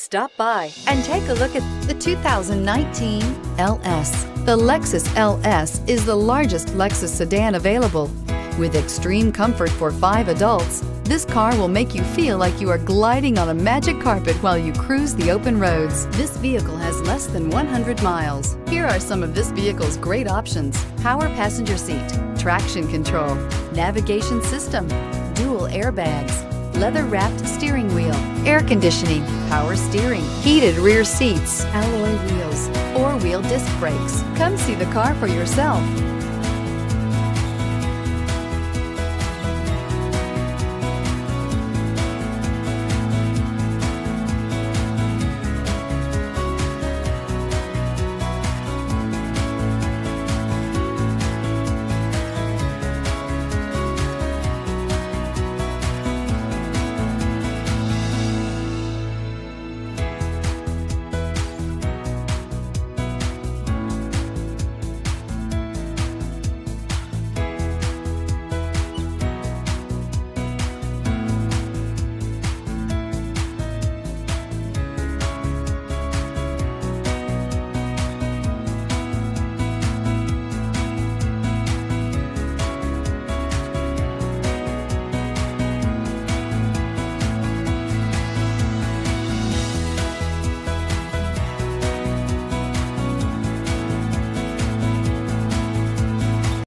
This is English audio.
Stop by and take a look at the 2019 LS. The Lexus LS is the largest Lexus sedan available. With extreme comfort for five adults, this car will make you feel like you are gliding on a magic carpet while you cruise the open roads. This vehicle has less than 100 miles. Here are some of this vehicle's great options. Power passenger seat, traction control, navigation system, dual airbags, leather-wrapped steering wheel, air conditioning, power steering, heated rear seats, alloy wheels, four-wheel disc brakes. Come see the car for yourself.